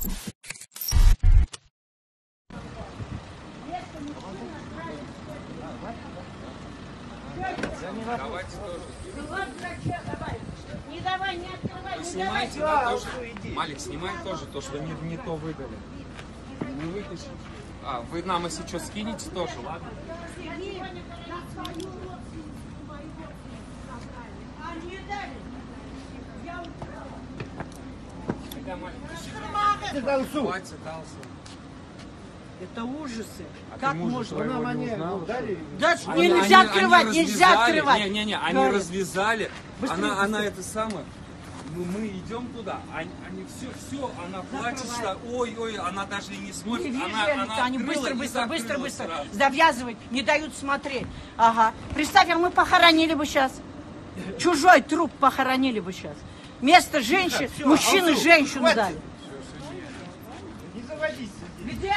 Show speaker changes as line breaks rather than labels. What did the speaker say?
Не давай, не открывай, не давай.
Снимайте, да, тоже. Малик, снимай тоже то, что не, не то выдали. Не выключи. А, вы нам если что скинете тоже, ладно?
А не дали.
Когда Малик
Танцуй.
хватит, дался.
Это ужасы.
А
как можно?
Она
не
мне
узнала,
ударили.
Да
Они-
нельзя
они-
открывать,
они
нельзя открывать.
Не-не-не, они
Говорит.
развязали.
Быстрее,
она, она
быстрее.
это самое. Ну, мы идем туда, они, они все, все, она плачет, что ой-ой, она даже и не
Не
смотрит.
вижу,
она,
я
она
они быстро, быстро, быстро, быстро
сразу.
завязывать, не дают смотреть. Ага. Представь, а мы похоронили бы сейчас. Чужой труп похоронили бы сейчас. Место женщин, мужчины женщину дали.
Не заводись.
Где,